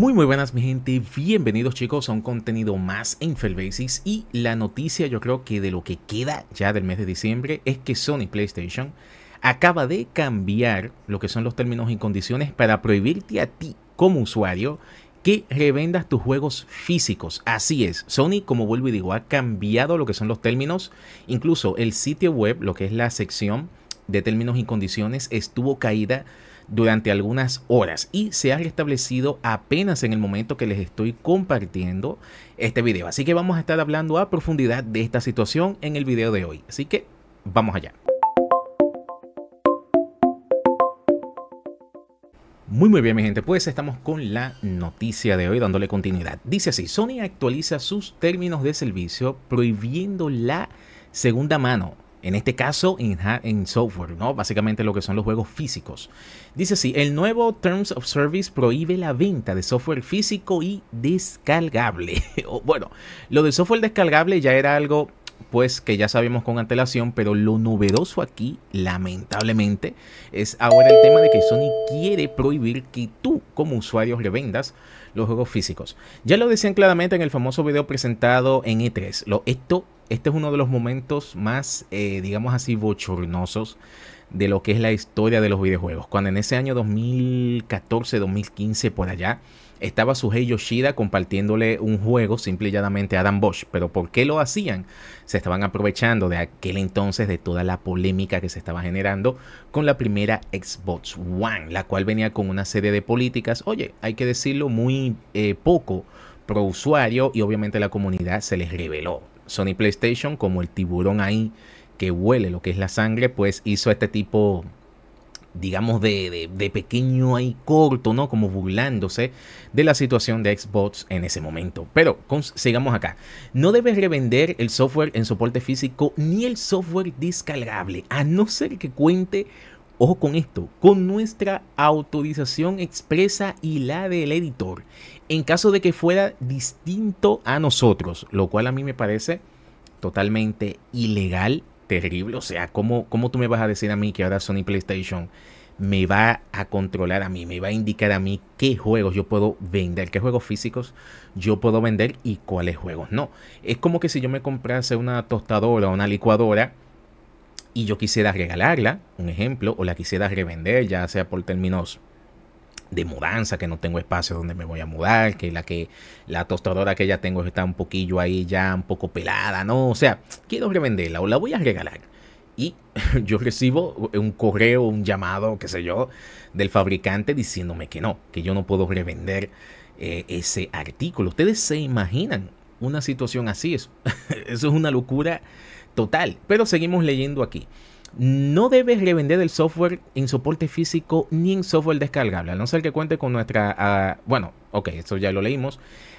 Muy muy buenas mi gente, bienvenidos chicos a un contenido más en Basis y la noticia yo creo que de lo que queda ya del mes de diciembre es que Sony PlayStation acaba de cambiar lo que son los términos y condiciones para prohibirte a ti como usuario que revendas tus juegos físicos. Así es, Sony, como vuelvo y digo, ha cambiado lo que son los términos. Incluso el sitio web, lo que es la sección de términos y condiciones, estuvo caída durante algunas horas y se ha restablecido apenas en el momento que les estoy compartiendo este video. Así que vamos a estar hablando a profundidad de esta situación en el video de hoy. Así que vamos allá. Muy muy bien mi gente, pues estamos con la noticia de hoy dándole continuidad. Dice así, Sony actualiza sus términos de servicio prohibiendo la segunda mano en este caso en, software, ¿no? Básicamente lo que son los juegos físicos. Dice así, el nuevo Terms of Service prohíbe la venta de software físico y descargable. bueno, lo de software descargable ya era algo pues que ya sabemos con antelación, pero lo novedoso aquí, lamentablemente, es ahora el tema de que Sony quiere prohibir que tú como usuario revendas los juegos físicos. Ya lo decían claramente en el famoso video presentado en E3. Lo, esto, este es uno de los momentos más, eh, digamos así, bochornosos de lo que es la historia de los videojuegos. Cuando en ese año 2014, 2015, por allá, estaba Suhei Yoshida compartiéndole un juego simple y llanamente a Adam Bosch. Pero ¿por qué lo hacían? Se estaban aprovechando de aquel entonces de toda la polémica que se estaba generando con la primera Xbox One, la cual venía con una serie de políticas, oye, hay que decirlo, muy eh, poco pro usuario y obviamente la comunidad se les reveló. Sony PlayStation, como el tiburón ahí que huele lo que es la sangre, pues hizo este tipo digamos, de, de, pequeño ahí corto, ¿no? Como burlándose de la situación de Xbox en ese momento. Pero sigamos acá. No debes revender el software en soporte físico ni el software descargable, a no ser que cuente, ojo con esto, con nuestra autorización expresa y la del editor. En caso de que fuera distinto a nosotros, lo cual a mí me parece totalmente ilegal terrible. O sea, ¿cómo, ¿cómo tú me vas a decir a mí que ahora Sony PlayStation me va a controlar a mí, me va a indicar a mí qué juegos yo puedo vender, qué juegos físicos yo puedo vender y cuáles juegos no? Es como que si yo me comprase una tostadora o una licuadora y yo quisiera regalarla, un ejemplo, o la quisiera revender, ya sea por términos de mudanza, que no tengo espacio donde me voy a mudar, que la que la tostadora que ya tengo está un poquillo ahí ya un poco pelada, no, o sea, quiero revenderla o la voy a regalar. Y yo recibo un correo, un llamado, qué sé yo, del fabricante diciéndome que no, que yo no puedo revender eh, ese artículo. Ustedes se imaginan una situación así, eso, eso es una locura total. Pero seguimos leyendo aquí. No debes revender el software en soporte físico ni en software descargable, a no ser que cuente con nuestra... Ah, bueno, ok, esto ya lo leímos.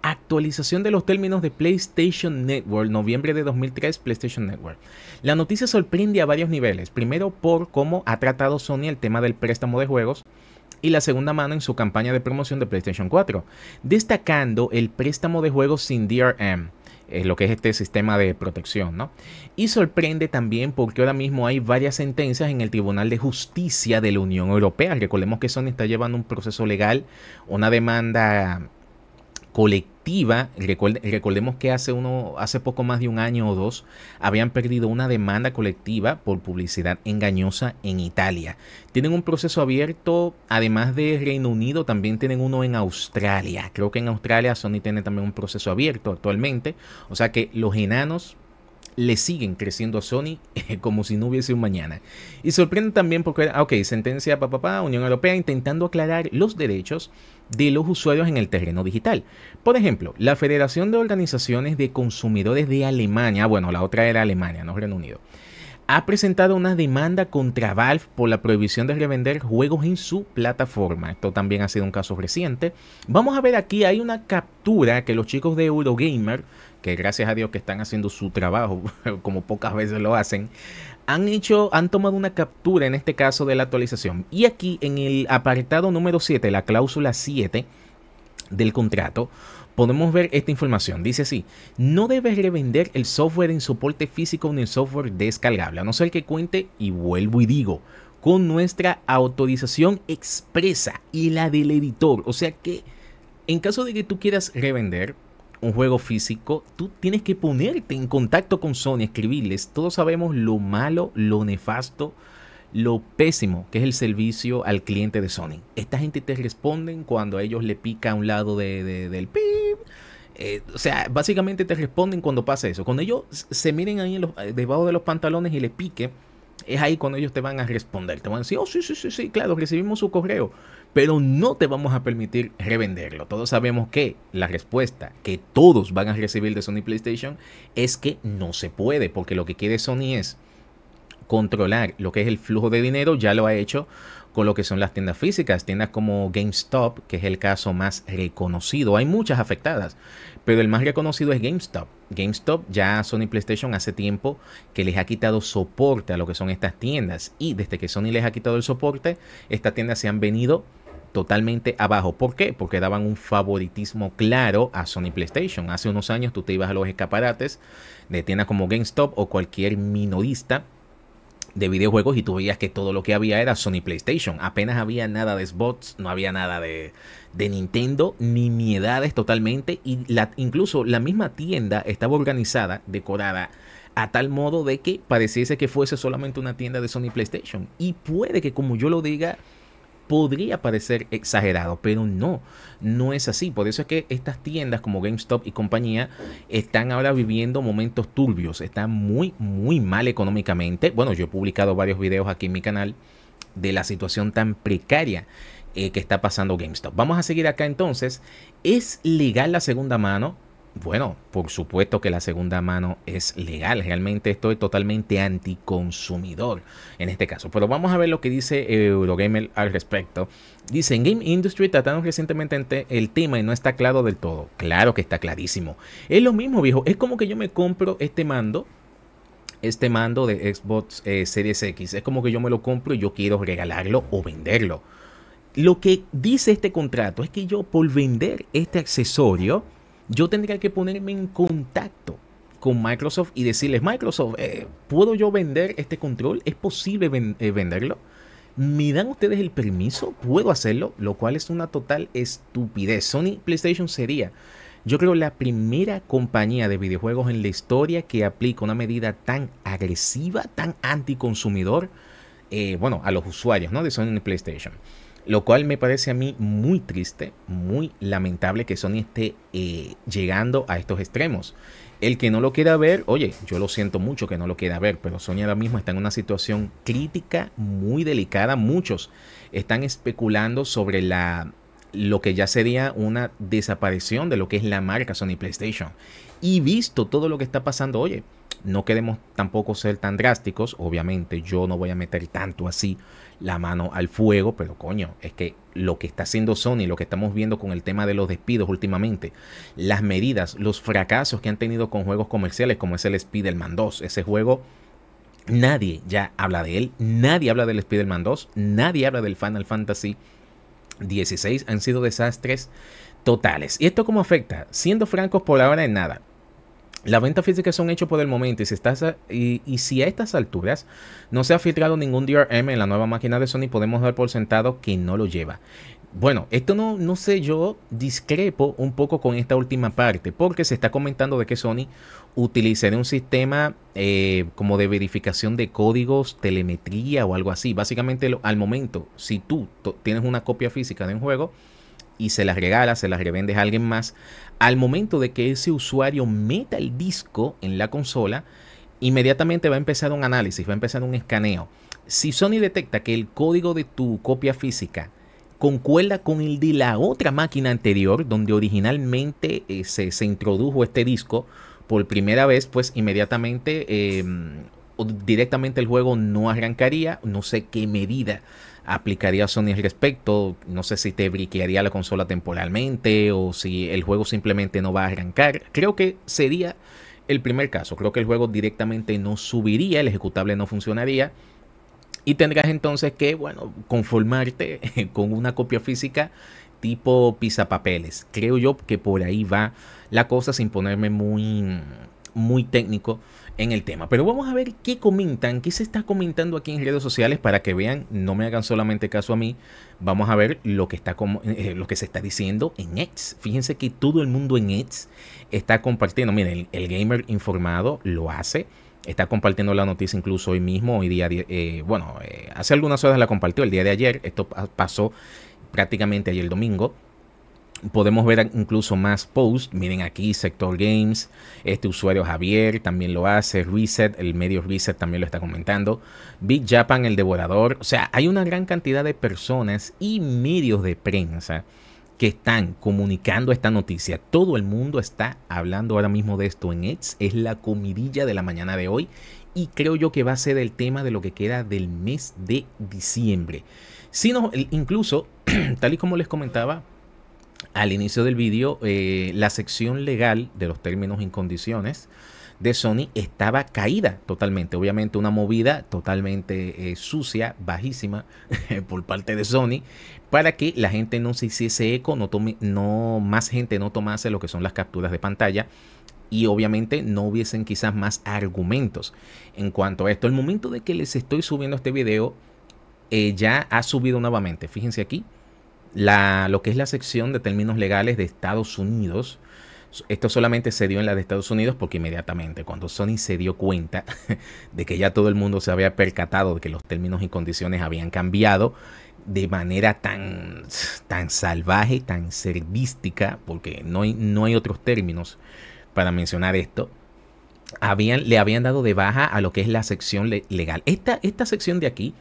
Actualización de los términos de PlayStation Network, noviembre de 2003, PlayStation Network. La noticia sorprende a varios niveles. Primero por cómo ha tratado Sony el tema del préstamo de juegos y la segunda mano en su campaña de promoción de PlayStation 4, destacando el préstamo de juegos sin DRM es lo que es este sistema de protección, ¿no? Y sorprende también porque ahora mismo hay varias sentencias en el Tribunal de Justicia de la Unión Europea. Recordemos que Sony está llevando un proceso legal, una demanda colectiva. recordemos que hace, uno, hace poco más de un año o dos habían perdido una demanda colectiva por publicidad engañosa en Italia. Tienen un proceso abierto, además de Reino Unido, también tienen uno en Australia. Creo que en Australia Sony tiene también un proceso abierto actualmente. O sea que los enanos le siguen creciendo a Sony como si no hubiese un mañana. Y sorprende también porque, ah, ok, sentencia papá, papá, Unión Europea intentando aclarar los derechos de los usuarios en el terreno digital. Por ejemplo, la Federación de Organizaciones de Consumidores de Alemania, bueno, la otra era Alemania, no Reino Unido, ha presentado una demanda contra Valve por la prohibición de revender juegos en su plataforma. Esto también ha sido un caso reciente. Vamos a ver aquí, hay una captura que los chicos de Eurogamer que gracias a Dios que están haciendo su trabajo, como pocas veces lo hacen, han hecho, han tomado una captura en este caso de la actualización. Y aquí en el apartado número 7, la cláusula 7 del contrato, podemos ver esta información. Dice así, no debes revender el software en soporte físico ni el software descargable, a no ser que cuente, y vuelvo y digo, con nuestra autorización expresa y la del editor. O sea que en caso de que tú quieras revender un juego físico, tú tienes que ponerte en contacto con Sony, escribirles. Todos sabemos lo malo, lo nefasto, lo pésimo que es el servicio al cliente de Sony. Esta gente te responden cuando a ellos le pica a un lado del PIB. Eh, o sea, básicamente te responden cuando pasa eso. Cuando ellos se miren ahí eh, debajo de los pantalones y le pique, es ahí cuando ellos te van a responder. Te van a decir, oh, sí, sí, sí, sí, claro, recibimos su correo. Pero no te vamos a permitir revenderlo. Todos sabemos que la respuesta que todos van a recibir de Sony PlayStation es que no se puede, porque lo que quiere Sony es controlar lo que es el flujo de dinero, ya lo ha hecho con lo que son las tiendas físicas, tiendas como GameStop, que es el caso más reconocido. Hay muchas afectadas, pero el más reconocido es GameStop. GameStop ya Sony PlayStation hace tiempo que les ha quitado soporte a lo que son estas tiendas y desde que Sony les ha quitado el soporte, estas tiendas se han venido totalmente abajo. ¿Por qué? Porque daban un favoritismo claro a Sony PlayStation. Hace unos años tú te ibas a los escaparates de tiendas como GameStop o cualquier minorista de videojuegos y tú veías que todo lo que había era Sony PlayStation. Apenas había nada de spots, no había nada de, de Nintendo, ni miedades totalmente. Y la, incluso la misma tienda estaba organizada, decorada, a tal modo de que pareciese que fuese solamente una tienda de Sony PlayStation. Y puede que como yo lo diga, podría parecer exagerado, pero no, no es así. Por eso es que estas tiendas como GameStop y compañía están ahora viviendo momentos turbios, están muy, muy mal económicamente. Bueno, yo he publicado varios videos aquí en mi canal de la situación tan precaria eh, que está pasando GameStop. Vamos a seguir acá entonces. ¿Es legal la segunda mano? Bueno, por supuesto que la segunda mano es legal. Realmente estoy totalmente anticonsumidor en este caso. Pero vamos a ver lo que dice Eurogamer al respecto. Dice, en Game Industry trataron recientemente el tema y no está claro del todo. Claro que está clarísimo. Es lo mismo, viejo. Es como que yo me compro este mando este mando de Xbox eh, Series X. Es como que yo me lo compro y yo quiero regalarlo o venderlo. Lo que dice este contrato es que yo por vender este accesorio yo tendría que ponerme en contacto con Microsoft y decirles, Microsoft, eh, ¿puedo yo vender este control? ¿Es posible eh, venderlo? ¿Me dan ustedes el permiso? ¿Puedo hacerlo? Lo cual es una total estupidez. Sony PlayStation sería, yo creo, la primera compañía de videojuegos en la historia que aplica una medida tan agresiva, tan anticonsumidor, eh, bueno, a los usuarios ¿no? de Sony PlayStation. Lo cual me parece a mí muy triste, muy lamentable que Sony esté eh, llegando a estos extremos. El que no lo quiera ver, oye, yo lo siento mucho que no lo quiera ver, pero Sony ahora mismo está en una situación crítica muy delicada. Muchos están especulando sobre la lo que ya sería una desaparición de lo que es la marca Sony PlayStation. Y visto todo lo que está pasando, oye, no queremos tampoco ser tan drásticos, obviamente yo no voy a meter tanto así la mano al fuego, pero coño, es que lo que está haciendo Sony, lo que estamos viendo con el tema de los despidos últimamente, las medidas, los fracasos que han tenido con juegos comerciales como es el Spider-Man 2, ese juego nadie ya habla de él, nadie habla del Spider-Man 2, nadie habla del Final Fantasy 16, han sido desastres totales. ¿Y esto cómo afecta? Siendo francos por ahora en nada. La venta física son hechos por el momento y si, estás y, si a estas alturas no se ha filtrado ningún DRM en la nueva máquina de Sony, podemos dar por sentado que no lo lleva. Bueno, esto no, no sé, yo discrepo un poco con esta última parte, porque se está comentando de que Sony utilizaría un sistema eh, como de verificación de códigos, telemetría o algo así. Básicamente, al momento, si tú tienes una copia física de un juego, y se las regalas, se las revendes a alguien más, al momento de que ese usuario meta el disco en la consola, inmediatamente va a empezar un análisis, va a empezar un escaneo. Si Sony detecta que el código de tu copia física concuerda con el de la otra máquina anterior, donde originalmente eh, se, introdujo este disco por primera vez, pues inmediatamente em, directamente el juego no arrancaría, no sé qué medida aplicaría Sony al respecto. No sé si te briquearía la consola temporalmente o si el juego simplemente no va a arrancar. Creo que sería el primer caso. Creo que el juego directamente no subiría, el ejecutable no funcionaría. Y tendrás entonces que, bueno, conformarte con una copia física tipo papeles Creo yo que por ahí va la cosa sin ponerme muy muy técnico en el tema. Pero vamos a ver qué comentan, qué se está comentando aquí en redes sociales para que vean, no me hagan solamente caso a mí. Vamos a ver lo que, está eh, lo que se está diciendo en X. Fíjense que todo el mundo en X está compartiendo. Miren, el, gamer informado lo hace. Está compartiendo la noticia incluso hoy mismo, hoy día, eh, bueno, eh, hace algunas horas la compartió, el día de ayer. Esto pasó prácticamente ayer domingo podemos ver incluso más posts. Miren aquí, Sector Games, este usuario Javier también lo hace, Reset, el medio Reset también lo está comentando, Big Japan, el devorador. O sea, hay una gran cantidad de personas y medios de prensa que están comunicando esta noticia. Todo el mundo está hablando ahora mismo de esto en X. Es la comidilla de la mañana de hoy. Y creo yo que va a ser el tema de lo que queda del mes de diciembre. Sino, incluso, tal y como les comentaba, al inicio del vídeo, eh, la sección legal de los términos y condiciones de Sony estaba caída totalmente. Obviamente una movida totalmente eh, sucia, bajísima por parte de Sony para que la gente no se hiciese eco, no, tome, no más gente no tomase lo que son las capturas de pantalla y obviamente no hubiesen quizás más argumentos en cuanto a esto. El momento de que les estoy subiendo este video eh, ya ha subido nuevamente. Fíjense aquí la, lo que es la sección de términos legales de Estados Unidos. Esto solamente se dio en la de Estados Unidos porque inmediatamente cuando Sony se dio cuenta de que ya todo el mundo se había percatado de que los términos y condiciones habían cambiado de manera tan, tan salvaje, tan servística, porque no hay, no hay otros términos para mencionar esto, le habían dado de baja a lo que es la sección legal. Esta, esta sección de aquí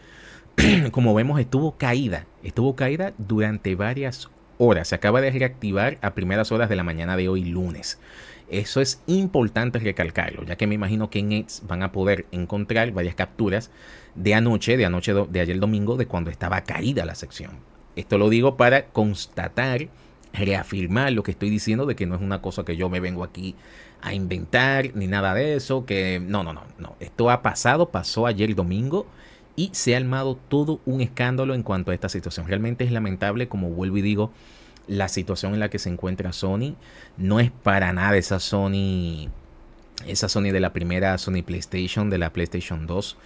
como vemos, estuvo caída. Estuvo caída durante varias horas. Se acaba de reactivar a primeras horas de la mañana de hoy, lunes. Eso es importante recalcarlo, ya que me imagino que en van a poder encontrar varias capturas de anoche, de anoche de ayer domingo, de cuando estaba caída la sección. Esto lo digo para constatar, reafirmar lo que estoy diciendo de que no es una cosa que yo me vengo aquí a inventar ni nada de eso, que no, no, no, no. Esto ha pasado, pasó ayer domingo y se ha armado todo un escándalo en cuanto a esta situación. Realmente es lamentable, como vuelvo y digo, la situación en la que se encuentra Sony. No es para nada esa Sony, esa Sony de la primera Sony PlayStation, de la PlayStation 2.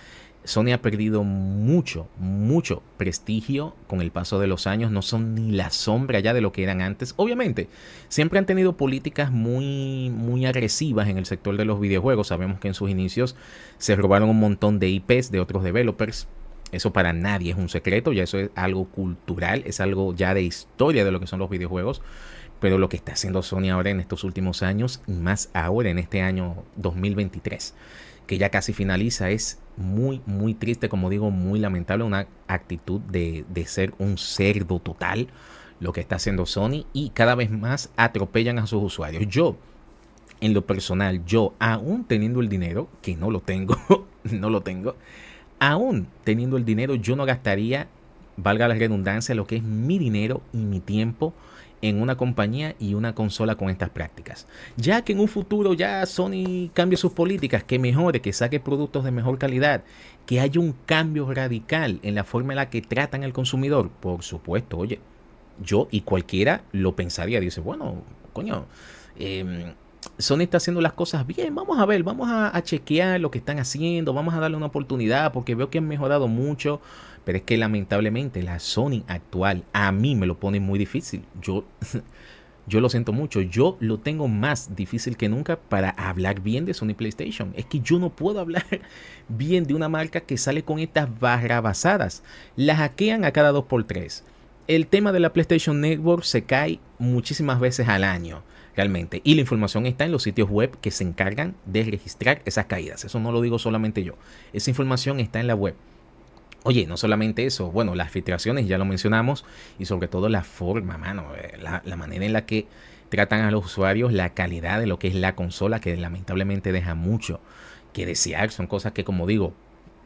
Sony ha perdido mucho, mucho prestigio con el paso de los años. No son ni la sombra ya de lo que eran antes. Obviamente, siempre han tenido políticas muy, muy agresivas en el sector de los videojuegos. Sabemos que en sus inicios se robaron un montón de IPs de otros developers. Eso para nadie es un secreto, ya eso es algo cultural, es algo ya de historia de lo que son los videojuegos. Pero lo que está haciendo Sony ahora en estos últimos años, y más ahora en este año 2023, que ya casi finaliza, es muy, muy triste, como digo, muy lamentable, una actitud de, de, ser un cerdo total, lo que está haciendo Sony, y cada vez más atropellan a sus usuarios. Yo, en lo personal, yo, aún teniendo el dinero, que no lo tengo, no lo tengo, aún teniendo el dinero, yo no gastaría, valga la redundancia, lo que es mi dinero y mi tiempo en una compañía y una consola con estas prácticas. Ya que en un futuro ya Sony cambie sus políticas, que mejore, que saque productos de mejor calidad, que haya un cambio radical en la forma en la que tratan al consumidor, por supuesto, oye, yo y cualquiera lo pensaría, dice, bueno, coño, eh, Sony está haciendo las cosas bien. Vamos a ver, vamos a, chequear lo que están haciendo, vamos a darle una oportunidad porque veo que han mejorado mucho. Pero es que lamentablemente la Sony actual a mí me lo pone muy difícil. Yo, yo lo siento mucho. Yo lo tengo más difícil que nunca para hablar bien de Sony PlayStation. Es que yo no puedo hablar bien de una marca que sale con estas barrabasadas. La hackean a cada 2x3. El tema de la PlayStation Network se cae muchísimas veces al año realmente. Y la información está en los sitios web que se encargan de registrar esas caídas. Eso no lo digo solamente yo. Esa información está en la web. Oye, no solamente eso, bueno, las filtraciones ya lo mencionamos y sobre todo la forma, mano, eh, la, la manera en la que tratan a los usuarios, la calidad de lo que es la consola, que lamentablemente deja mucho que desear. Son cosas que, como digo,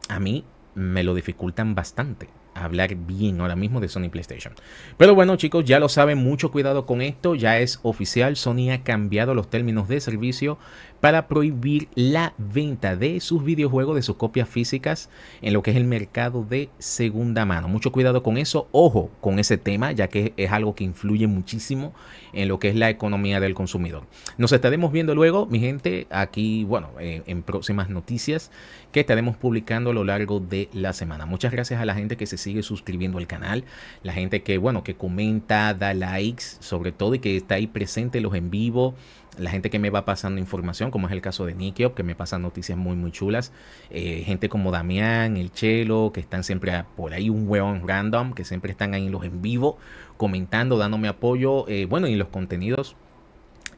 a mí me lo dificultan bastante. Hablar bien ahora mismo de Sony PlayStation. Pero bueno chicos, ya lo saben, mucho cuidado con esto, ya es oficial, Sony ha cambiado los términos de servicio para prohibir la venta de sus videojuegos, de sus copias físicas en lo que es el mercado de segunda mano. Mucho cuidado con eso, ojo con ese tema, ya que es algo que influye muchísimo en lo que es la economía del consumidor. Nos estaremos viendo luego, mi gente, aquí, bueno, eh, en próximas noticias que estaremos publicando a lo largo de la semana. Muchas gracias a la gente que se sigue suscribiendo al canal, la gente que, bueno, que comenta, da likes, sobre todo, y que está ahí presente los en vivo la gente que me va pasando información, como es el caso de Nikiop, que me pasan noticias muy, muy chulas. Eh, gente como Damián, el Chelo, que están siempre por ahí, un hueón random, que siempre están ahí en los en vivo, comentando, dándome apoyo, eh, bueno, y los contenidos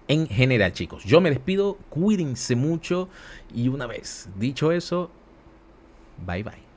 en general, chicos. Yo me despido, cuídense mucho y una vez dicho eso, bye bye.